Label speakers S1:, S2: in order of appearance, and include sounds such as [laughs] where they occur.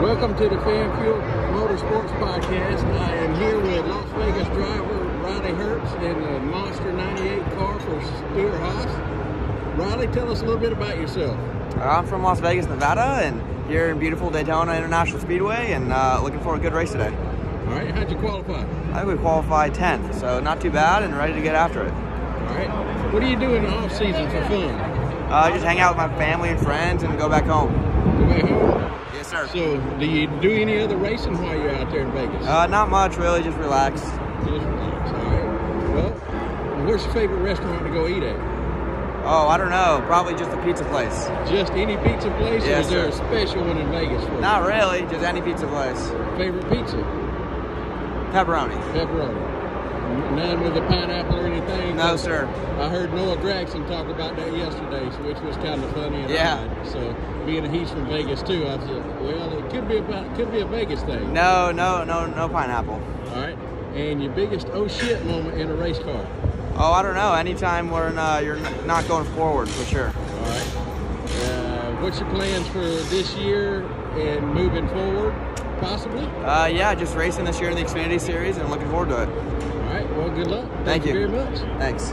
S1: Welcome to the Fan Fuel Motorsports Podcast. I am here with Las Vegas driver Riley Herbst in the Monster 98 car for Stewart Haas. Riley, tell us a little bit about yourself.
S2: I'm from Las Vegas, Nevada, and here in beautiful Daytona International Speedway, and uh, looking for a good race today.
S1: All right, how'd you qualify?
S2: I think we qualified 10th, so not too bad, and ready to get after it.
S1: All right, what do you do in the off season for fun?
S2: Uh, just hang out with my family and friends and go back home.
S1: Go [laughs] home.
S2: Yes, sir.
S1: So, do you do any other racing while you're out there in Vegas?
S2: Uh, not much, really, just relax.
S1: Just relax. All right. Well, where's your favorite restaurant to go eat at?
S2: Oh, I don't know, probably just a pizza place.
S1: Just any pizza place, or
S2: Yes,
S1: is there a special one in Vegas for you?
S2: Not really, just any pizza place.
S1: Favorite pizza?
S2: Pepperoni.
S1: Pepperoni. None with a pineapple or anything?
S2: No, sir.
S1: I heard Noah Gragson talk about that yesterday, which was kind of funny. And
S2: Yeah.
S1: odd. So being that he's from Vegas too, I said, well, it could be about could be a Vegas thing.
S2: No, no, no, no pineapple.
S1: All right. And your biggest oh shit moment in a race car.
S2: Oh, I don't know. Anytime when uh, you're not going forward, for sure.
S1: All right. Uh, what's your plans for this year and moving forward, possibly?
S2: Uh, yeah, just racing this year in the Xfinity Series, and looking forward to it.
S1: All right. Well, good luck.
S2: Thank you.
S1: very much.
S2: Thanks.